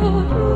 Oh,